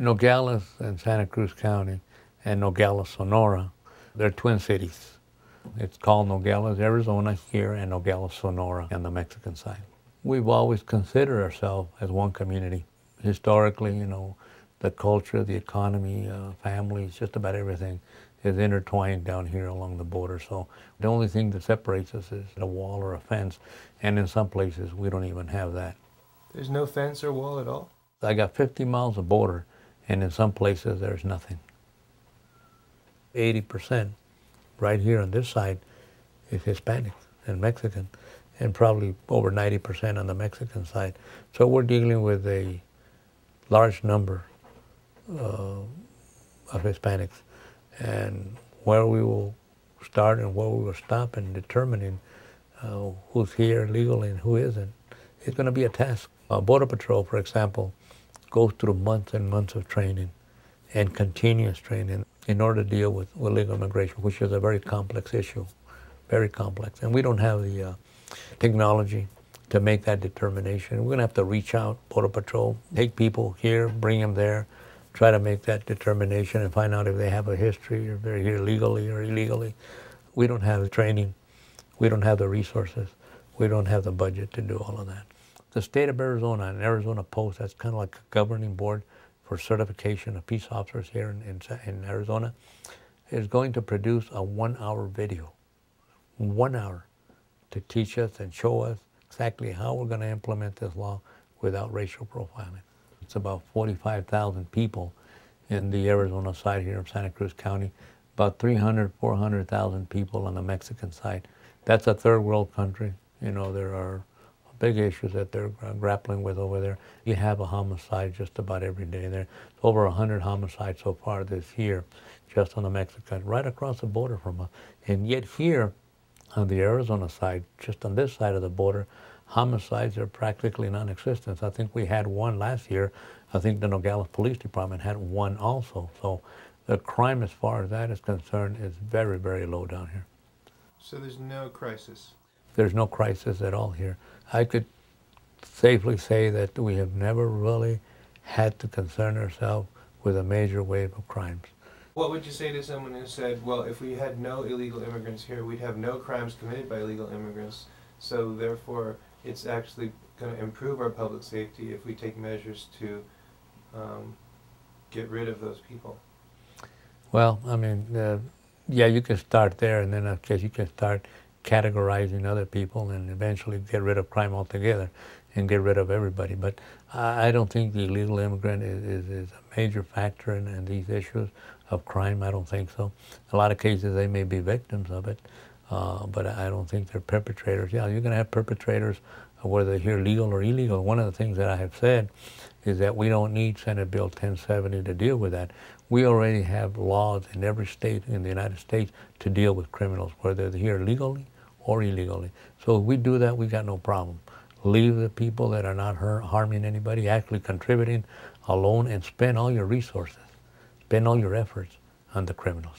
Nogales and Santa Cruz County and Nogales, Sonora, they're twin cities. It's called Nogales, Arizona here and Nogales, Sonora on the Mexican side. We've always considered ourselves as one community. Historically, you know, the culture, the economy, uh, families, just about everything is intertwined down here along the border. So the only thing that separates us is a wall or a fence. And in some places, we don't even have that. There's no fence or wall at all? I got 50 miles of border, and in some places, there's nothing. 80% right here on this side is Hispanic and Mexican, and probably over 90% on the Mexican side. So we're dealing with a large number uh, of Hispanics, and where we will start and where we will stop in determining uh, who's here legally and who isn't, is going to be a task. Uh, Border Patrol, for example, goes through months and months of training and continuous training in order to deal with illegal immigration, which is a very complex issue, very complex. And we don't have the uh, technology to make that determination. We're going to have to reach out, Border Patrol, take people here, bring them there, try to make that determination and find out if they have a history or they're here legally or illegally. We don't have the training. We don't have the resources. We don't have the budget to do all of that. The state of Arizona and Arizona Post, that's kind of like a governing board for certification of peace officers here in, in, in Arizona, is going to produce a one-hour video, one hour, to teach us and show us exactly how we're going to implement this law without racial profiling. It's about 45,000 people in the Arizona side here of Santa Cruz County, about 300, 400,000 people on the Mexican side. That's a third world country. You know, there are big issues that they're grappling with over there. You have a homicide just about every day there. Over 100 homicides so far this year, just on the Mexican, right across the border from us. And yet here, on the Arizona side, just on this side of the border, homicides are practically non-existent. I think we had one last year. I think the Nogales Police Department had one also. So the crime as far as that is concerned is very, very low down here. So there's no crisis? There's no crisis at all here. I could safely say that we have never really had to concern ourselves with a major wave of crimes. What would you say to someone who said, well, if we had no illegal immigrants here, we'd have no crimes committed by illegal immigrants, so therefore it's actually going to improve our public safety if we take measures to um, get rid of those people? Well, I mean, uh, yeah, you can start there, and then of course you can start categorizing other people and eventually get rid of crime altogether and get rid of everybody. But I don't think the illegal immigrant is, is, is a major factor in, in, these issues of crime. I don't think so. In a lot of cases, they may be victims of it, uh, but I don't think they're perpetrators. Yeah, you're going to have perpetrators, whether they're here legal or illegal. One of the things that I have said is that we don't need Senate Bill 1070 to deal with that. We already have laws in every state in the United States to deal with criminals, whether they're here legally or illegally. So if we do that, we got no problem. Leave the people that are not harming anybody, actually contributing alone, and spend all your resources, spend all your efforts on the criminals.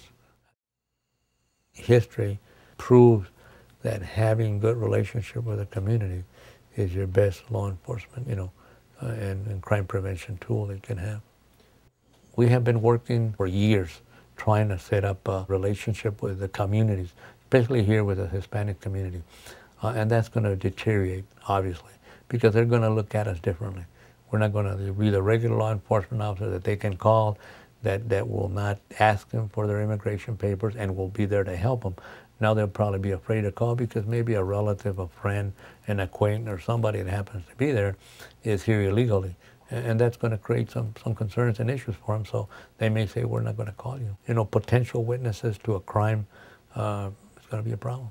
History proves that having good relationship with the community is your best law enforcement, you know, uh, and, and crime prevention tool you can have. We have been working for years trying to set up a relationship with the communities especially here with the Hispanic community. Uh, and that's going to deteriorate, obviously, because they're going to look at us differently. We're not going to be the regular law enforcement officer that they can call that, that will not ask them for their immigration papers and will be there to help them. Now they'll probably be afraid to call because maybe a relative, a friend, an acquaintance, or somebody that happens to be there is here illegally. And that's going to create some, some concerns and issues for them. So they may say, we're not going to call you. You know, potential witnesses to a crime uh, going to be a problem.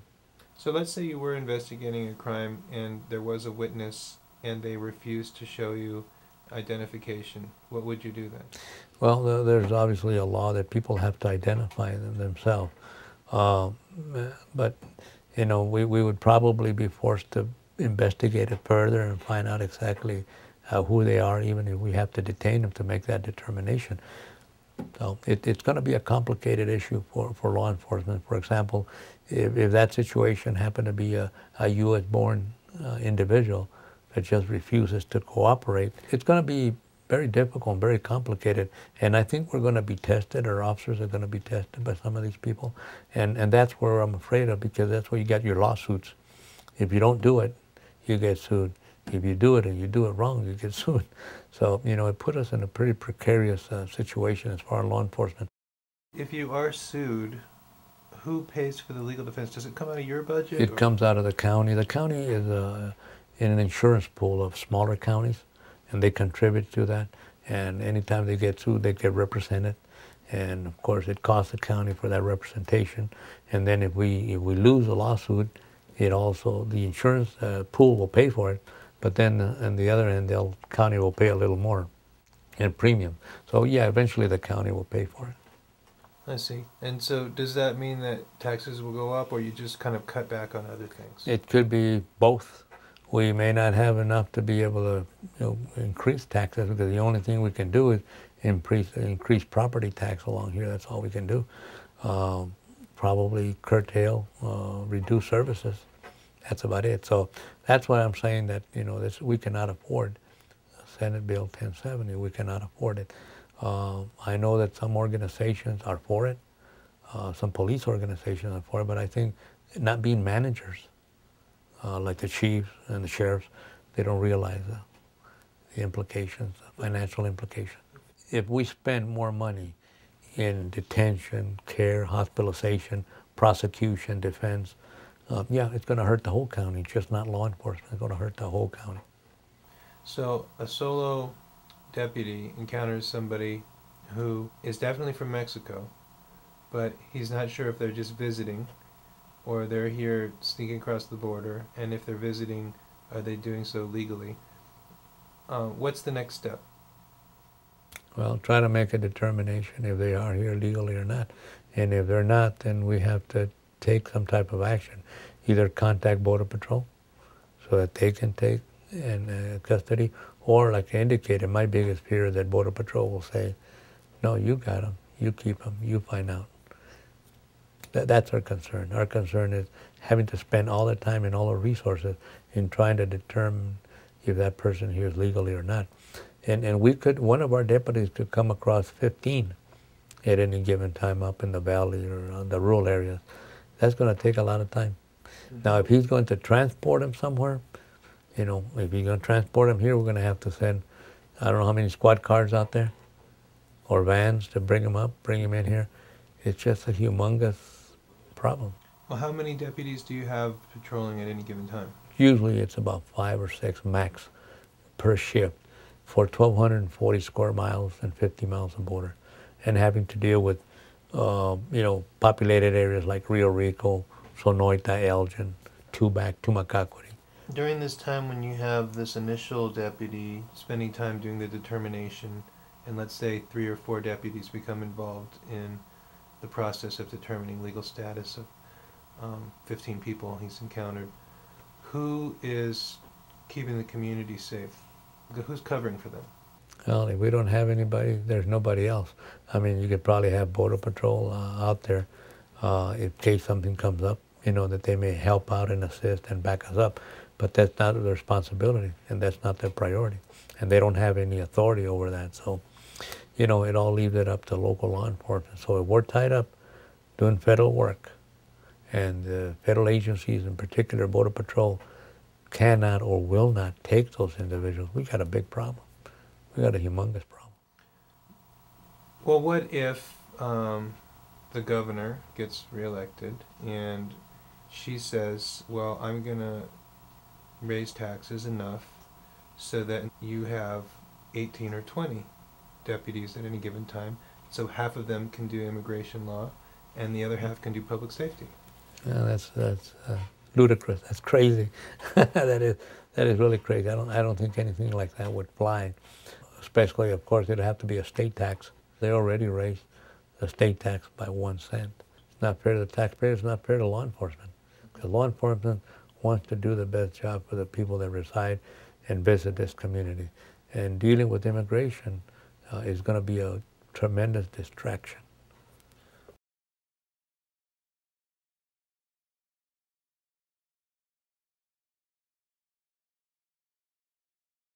So let's say you were investigating a crime and there was a witness and they refused to show you identification. What would you do then? Well, there's obviously a law that people have to identify them themselves. Uh, but, you know, we, we would probably be forced to investigate it further and find out exactly uh, who they are, even if we have to detain them to make that determination. So it, it's going to be a complicated issue for, for law enforcement. For example, if, if that situation happened to be a, a U.S. born uh, individual that just refuses to cooperate, it's going to be very difficult, and very complicated, and I think we're going to be tested. Our officers are going to be tested by some of these people, and and that's where I'm afraid of because that's where you get your lawsuits. If you don't do it, you get sued. If you do it and you do it wrong, you get sued. So you know, it put us in a pretty precarious uh, situation as far as law enforcement. If you are sued, who pays for the legal defense? Does it come out of your budget? It or- comes out of the county. The county is uh, in an insurance pool of smaller counties, and they contribute to that. And anytime they get sued, they get represented. And of course, it costs the county for that representation. And then if we if we lose a lawsuit, it also the insurance uh, pool will pay for it. But then uh, on the other end, the county will pay a little more in premium. So yeah, eventually the county will pay for it. I see. And so, does that mean that taxes will go up, or you just kind of cut back on other things? It could be both. We may not have enough to be able to you know, increase taxes because the only thing we can do is increase increase property tax along here. That's all we can do. Um, probably curtail, uh, reduce services. That's about it. So that's why I'm saying that you know this we cannot afford Senate Bill 1070. We cannot afford it. Uh, I know that some organizations are for it. Uh, some police organizations are for it, but I think not being managers uh, like the chiefs and the sheriffs, they don't realize the, the implications, the financial implications. If we spend more money in detention, care, hospitalization, prosecution, defense, uh, yeah, it's going to hurt the whole county, just not law enforcement. It's going to hurt the whole county. So, a solo deputy encounters somebody who is definitely from Mexico, but he's not sure if they're just visiting or they're here sneaking across the border, and if they're visiting, are they doing so legally? Uh, what's the next step? Well, try to make a determination if they are here legally or not. And if they're not, then we have to take some type of action. Either contact Border Patrol so that they can take in uh, custody, or like I indicated, my biggest fear is that Border Patrol will say, no, you got them, you keep them, you find out. That, that's our concern. Our concern is having to spend all the time and all the resources in trying to determine if that person here is legally or not. And, and we could, one of our deputies could come across 15 at any given time up in the valley or on the rural areas. That's going to take a lot of time. Now, if he's going to transport them somewhere, you know, if he's going to transport them here, we're going to have to send, I don't know how many squad cars out there or vans to bring them up, bring them in here. It's just a humongous problem. Well, how many deputies do you have patrolling at any given time? Usually it's about five or six max per shift for 1,240 square miles and 50 miles of border, and having to deal with, uh, you know, populated areas like Rio Rico, Sonoita, Elgin, Tubac, Tumacacori. During this time when you have this initial deputy spending time doing the determination, and let's say three or four deputies become involved in the process of determining legal status of um, 15 people he's encountered, who is keeping the community safe? Who's covering for them? Well, if we don't have anybody, there's nobody else. I mean, you could probably have Border Patrol uh, out there uh, in case something comes up, you know, that they may help out and assist and back us up. But that's not their responsibility, and that's not their priority. And they don't have any authority over that. So, you know, it all leaves it up to local law enforcement. So if we're tied up doing federal work, and the federal agencies, in particular Border Patrol, cannot or will not take those individuals, we've got a big problem. We got a humongous problem. Well, what if um, the governor gets reelected and she says, "Well, I'm gonna raise taxes enough so that you have 18 or 20 deputies at any given time, so half of them can do immigration law, and the other half can do public safety." Yeah, that's that's uh, ludicrous. That's crazy. that is that is really crazy. I don't I don't think anything like that would fly. Especially, of course, it'd have to be a state tax. They already raised the state tax by one cent. It's not fair to the taxpayers. It's not fair to law enforcement. Because law enforcement wants to do the best job for the people that reside and visit this community. And dealing with immigration uh, is going to be a tremendous distraction.